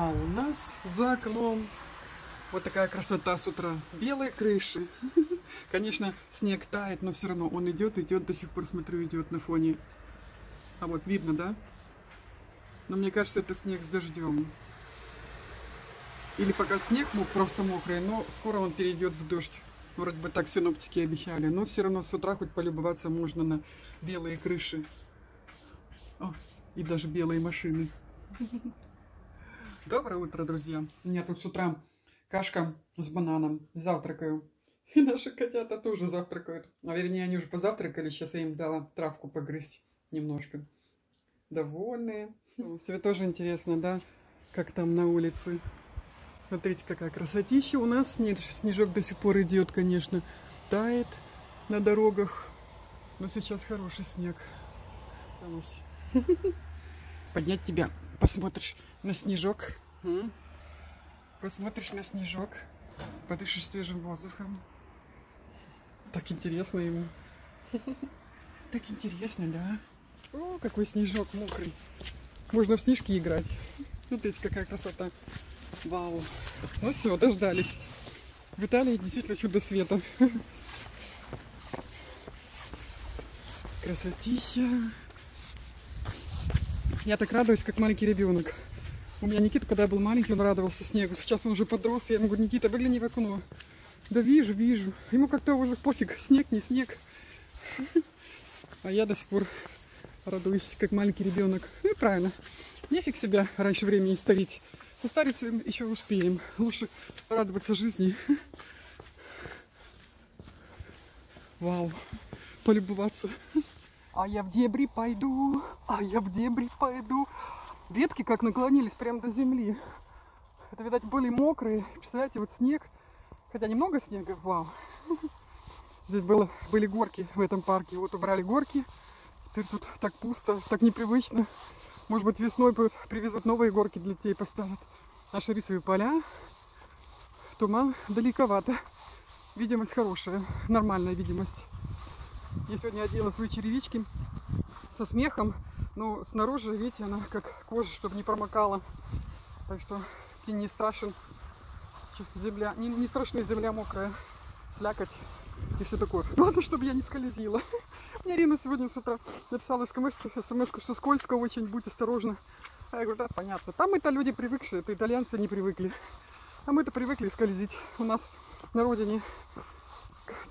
А у нас за окном вот такая красота с утра. Белые крыши. Конечно, снег тает, но все равно он идет, идет, до сих пор смотрю, идет на фоне. А вот видно, да? Но мне кажется, это снег с дождем. Или пока снег мог просто мокрый, но скоро он перейдет в дождь. Вроде бы так синоптики обещали. Но все равно с утра хоть полюбоваться можно на белые крыши. О, и даже белые машины. Доброе утро, друзья. У меня тут с утра кашка с бананом. Завтракаю. И наши котята тоже завтракают. А вернее, они уже позавтракали. Сейчас я им дала травку погрызть немножко. Довольные. Тебе тоже интересно, да? Как там на улице. Смотрите, какая красотища у нас. Снег, снежок до сих пор идет, конечно. Тает на дорогах. Но сейчас хороший снег. Поднять тебя. Посмотришь на снежок. Посмотришь на снежок. Подышишь свежим воздухом. Так интересно ему. Так интересно, да? О, какой снежок мокрый. Можно в снежки играть. Смотрите, какая красота. Вау. Ну все, дождались. В Италии действительно чудо света. Красотища. Я так радуюсь, как маленький ребенок. У меня Никита, когда я был маленький, он радовался снегу. Сейчас он уже подрос, я ему говорю, Никита, выгляни в окно. Да вижу, вижу. Ему как-то уже пофиг, снег, не снег. А я до сих пор радуюсь, как маленький ребенок. Ну и правильно. Нефиг себя раньше времени старить. Состариться еще успеем. Лучше радоваться жизни. Вау. Полюбоваться. А я в дебри пойду, а я в дебри пойду. Ветки как наклонились прямо до земли. Это, видать, были мокрые. Представляете, вот снег. Хотя немного снега, вау. Здесь было, были горки в этом парке. Вот убрали горки. Теперь тут так пусто, так непривычно. Может быть, весной будут, привезут новые горки для детей, поставят. Наши рисовые поля. Туман далековато. Видимость хорошая, нормальная видимость. Я сегодня одела свои черевички со смехом, но снаружи, видите, она как кожа, чтобы не промокала. Так что и не страшен земля, не, не страшная земля мокрая, слякоть и все такое. Главное, чтобы я не скользила. Мне Ирина сегодня с утра написала смс, смс что скользко очень, будь осторожна. А я говорю, да, понятно. Там это люди привыкшие, это итальянцы не привыкли. А мы-то привыкли скользить. У нас на родине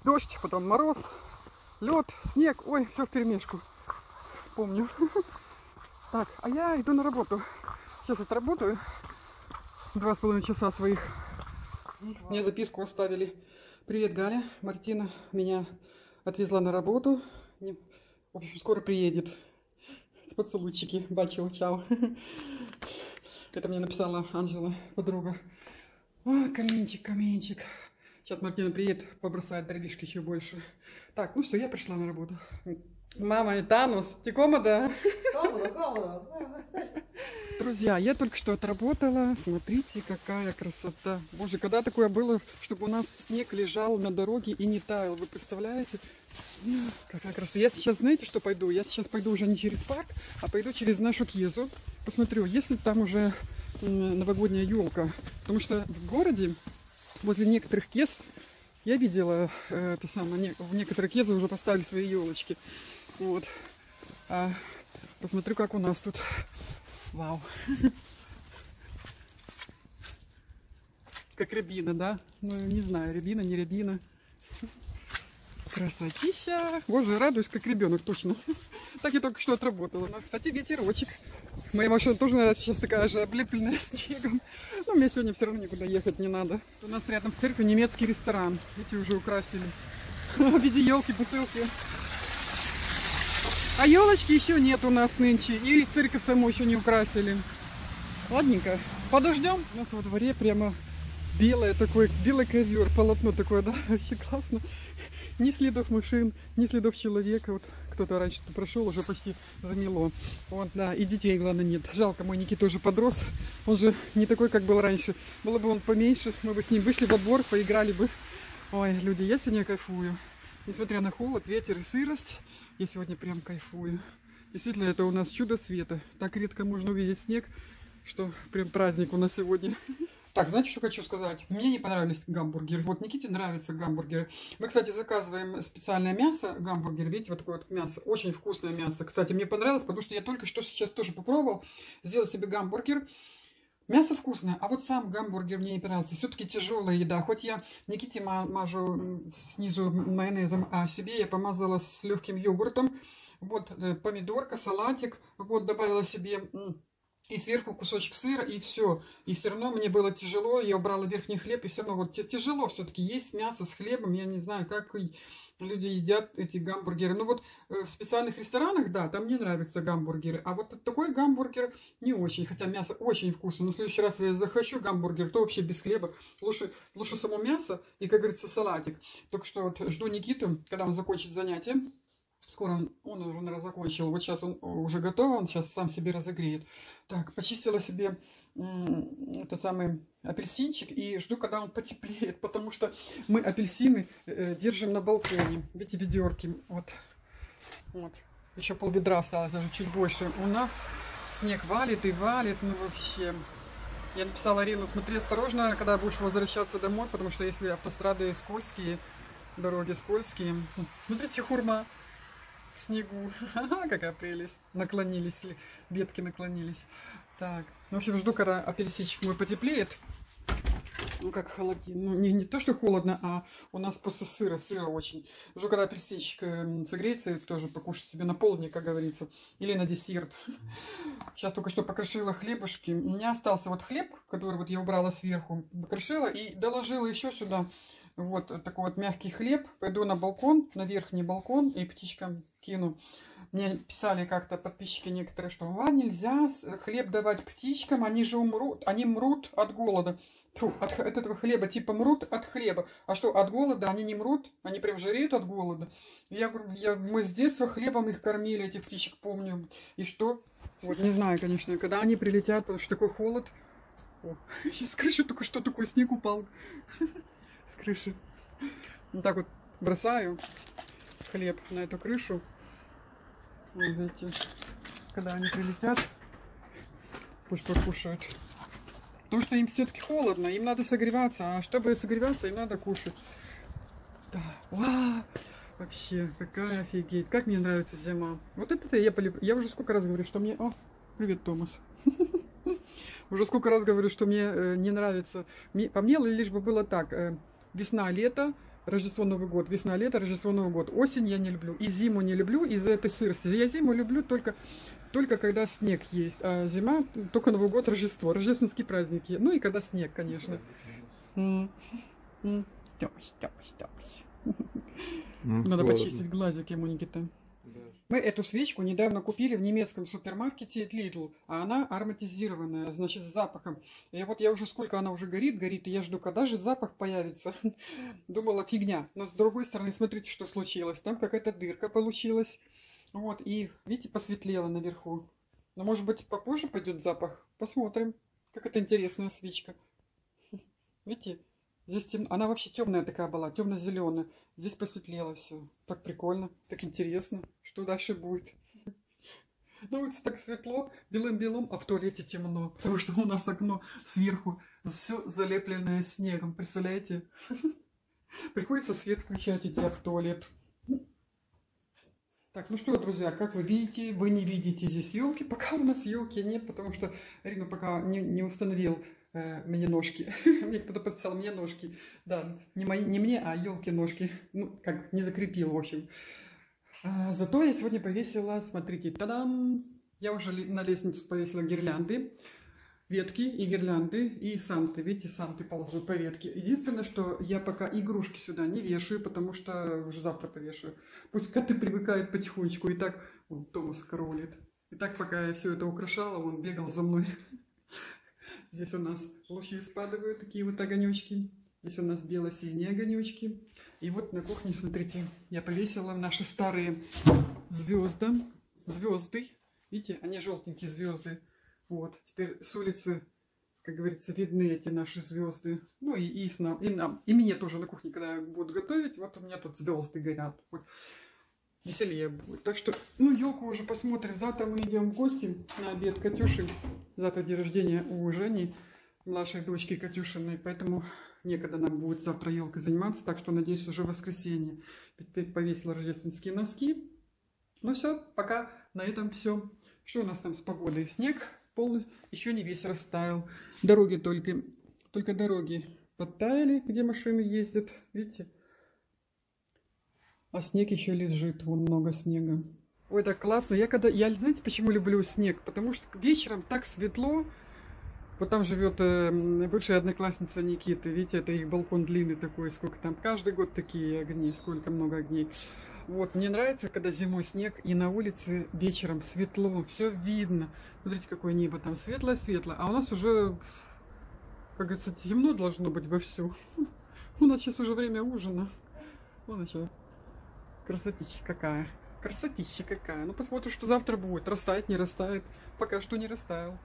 дождь, потом мороз, лед, снег, ой, все в перемешку. Помню. Так, а я иду на работу. Сейчас отработаю. Два с половиной часа своих. Мне записку оставили. Привет, Галя. Мартина меня отвезла на работу. В общем, скоро приедет. Поцелуйчики. Бачил, чао. Это мне написала Анжела, подруга. А, каменчик, каменчик. Сейчас Мартина приедет, побросает дровишки еще больше. Так, ну что, я пришла на работу. Мама и Танус, ти комода? Комода, комода. Друзья, я только что отработала. Смотрите, какая красота. Боже, когда такое было, чтобы у нас снег лежал на дороге и не таял? Вы представляете? Какая красота. Я сейчас, знаете, что пойду? Я сейчас пойду уже не через парк, а пойду через нашу Кизу. Посмотрю, есть ли там уже новогодняя елка. Потому что в городе возле некоторых кез я видела э, это самое, в некоторых кезы уже поставили свои елочки. Вот. А, посмотрю, как у нас тут. Вау. Как рябина, да? Ну, не знаю, рябина, не рябина. Красотища. Боже, радуюсь, как ребенок, точно. Так я только что отработала. У нас, кстати, ветерочек. Моя машина тоже, наверное, сейчас такая же облепленная снегом. Но мне сегодня все равно никуда ехать не надо. У нас рядом с церковью немецкий ресторан. Эти уже украсили. В виде елки, бутылки. А елочки еще нет у нас нынче. И церковь саму еще не украсили. Ладненько. Подождем. У нас во дворе прямо белое такое, белый ковер, полотно такое, да, вообще классно. Ни следов машин, ни следов человека. Вот кто-то раньше тут прошел, уже почти замело. Вот, да, и детей, главное, нет. Жалко, мой Никита тоже подрос. Он же не такой, как был раньше. Было бы он поменьше, мы бы с ним вышли во двор, поиграли бы. Ой, люди, я сегодня кайфую. Несмотря на холод, ветер и сырость, я сегодня прям кайфую. Действительно, это у нас чудо света. Так редко можно увидеть снег, что прям праздник у нас сегодня. Так, знаете, что хочу сказать? Мне не понравились гамбургеры. Вот Никите нравятся гамбургеры. Мы, кстати, заказываем специальное мясо, гамбургер. Видите, вот такое вот мясо. Очень вкусное мясо. Кстати, мне понравилось, потому что я только что сейчас тоже попробовал. Сделал себе гамбургер. Мясо вкусное, а вот сам гамбургер мне не понравился. Все-таки тяжелая еда. Хоть я Никите мажу снизу майонезом, а себе я помазала с легким йогуртом. Вот э, помидорка, салатик. Вот добавила себе и сверху кусочек сыра, и все. И все равно мне было тяжело, я убрала верхний хлеб, и все равно вот тяжело все-таки есть мясо с хлебом, я не знаю, как люди едят эти гамбургеры. Ну вот э, в специальных ресторанах, да, там мне нравятся гамбургеры, а вот такой гамбургер не очень, хотя мясо очень вкусно. Но в следующий раз, я захочу гамбургер, то вообще без хлеба. Лучше, лучше само мясо и, как говорится, салатик. Только что вот жду Никиту, когда он закончит занятие. Скоро он, он уже, наверное, закончил. Вот сейчас он уже готов, он сейчас сам себе разогреет. Так, почистила себе этот самый апельсинчик и жду, когда он потеплеет, потому что мы апельсины э, держим на балконе. Видите, ведерки. Вот. вот. Еще пол ведра осталось, даже чуть больше. У нас снег валит и валит, ну вообще. Я написала Арину, смотри осторожно, когда будешь возвращаться домой, потому что если автострады скользкие, дороги скользкие. Смотрите, хурма снегу. Какая прелесть. Наклонились, ветки наклонились. Так, в общем, жду, когда апельсинчик мой потеплеет. Ну, как холодно. Ну, не, не то, что холодно, а у нас просто сыро, сыро очень. Жду, когда апельсинчик эм, согреется, и тоже покушать себе на полдник, как говорится. Или на десерт. Сейчас только что покрошила хлебушки. У меня остался вот хлеб, который вот я убрала сверху. Покрошила и доложила еще сюда вот такой вот мягкий хлеб. Пойду на балкон, на верхний балкон и птичкам кину. Мне писали как-то подписчики некоторые, что а, нельзя хлеб давать птичкам, они же умрут, они мрут от голода. Фу, от, от этого хлеба типа мрут от хлеба. А что, от голода они не мрут? Они прям жиреют от голода. Я говорю, я, мы с детства хлебом их кормили, этих птичек, помню. И что? Вот не знаю, конечно, когда они прилетят, потому что такой холод. О, сейчас крыша только что такой снег упал с крыши. Вот так вот бросаю хлеб на эту крышу. Вот видите, когда они прилетят, пусть покушают. Потому что им все-таки холодно, им надо согреваться. А чтобы согреваться, им надо кушать. Да. Вау! Вообще, какая офигеть. Как мне нравится зима. Вот это я полюб... Я уже сколько раз говорю, что мне... О, привет, Томас. Уже сколько раз говорю, что мне э, не нравится. По мне лишь бы было так. Э, весна, лето, Рождество, Новый год, весна, лето, Рождество, Новый год. Осень я не люблю. И зиму не люблю из-за этой сырости. Я зиму люблю только, только когда снег есть. А зима только Новый год, Рождество. Рождественские праздники. Ну и когда снег, конечно. Тёмась. Надо почистить глазик ему, Никита. Мы эту свечку недавно купили в немецком супермаркете Lidl, а она ароматизированная, значит, с запахом. И вот я уже сколько она уже горит, горит, и я жду, когда же запах появится. Думала, фигня. Но с другой стороны, смотрите, что случилось. Там какая-то дырка получилась. Вот, и, видите, посветлело наверху. Но, может быть, попозже пойдет запах. Посмотрим. Как это интересная свечка. Видите? Здесь темно. Она вообще темная такая была, темно-зеленая. Здесь посветлело все. Так прикольно, так интересно. Что дальше будет? На улице так светло, белым-белым, а в туалете темно. Потому что у нас окно сверху все залепленное снегом. Представляете? Приходится свет включать, идя в туалет. Так, ну что, друзья, как вы видите, вы не видите здесь елки. Пока у нас елки нет, потому что Рина пока не, не установил э, мне ножки. мне кто-то подписал мне ножки. Да, не, мои, не мне, а елки ножки. Ну, как не закрепил, в общем. А, зато я сегодня повесила, смотрите, тадам! Я уже на лестницу повесила гирлянды, ветки и гирлянды, и санты. Видите, санты ползут по ветке. Единственное, что я пока игрушки сюда не вешаю, потому что уже завтра повешаю. Пусть коты привыкают потихонечку. И так, вон, Томас кролит. И так, пока я все это украшала, он бегал за мной. Здесь у нас лучи спадают, такие вот огонечки. Здесь у нас бело-синие огонечки. И вот на кухне, смотрите, я повесила наши старые звезды. Звезды. Видите, они желтенькие звезды. Вот. Теперь с улицы, как говорится, видны эти наши звезды. Ну и, и, с нам, и нам. И мне тоже на кухне, когда я буду готовить, вот у меня тут звезды горят. Вот. Веселее будет. Так что, ну, елку уже посмотрим. Завтра мы идем в гости на обед Катюши. Завтра день рождения у Жени, младшей дочки Катюшиной. Поэтому некогда нам будет завтра елкой заниматься. Так что, надеюсь, уже воскресенье. Повесила рождественские носки. Ну все, пока на этом все. Что у нас там с погодой? Снег полностью еще не весь растаял. Дороги только, только дороги подтаяли, где машины ездят. Видите? А снег еще лежит, вон много снега. Ой, так классно. Я когда, я знаете, почему люблю снег? Потому что вечером так светло. Вот там живет э, бывшая одноклассница Никиты. Видите, это их балкон длинный такой, сколько там. Каждый год такие огни, сколько много огней. Вот, мне нравится, когда зимой снег, и на улице вечером светло, все видно. Смотрите, какое небо там светлое-светлое. А у нас уже, как говорится, темно должно быть вовсю. У нас сейчас уже время ужина. Вон еще. Красотища какая. Красотища какая. Ну, посмотрим, что завтра будет. Растает, не растает. Пока что не растаял.